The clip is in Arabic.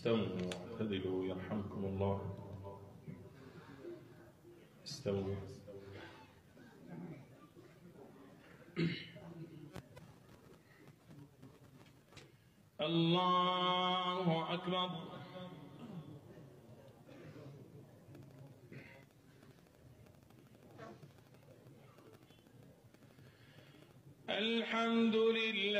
استووا واعتدلوا يرحمكم الله. استووا. الله أكبر. الحمد لله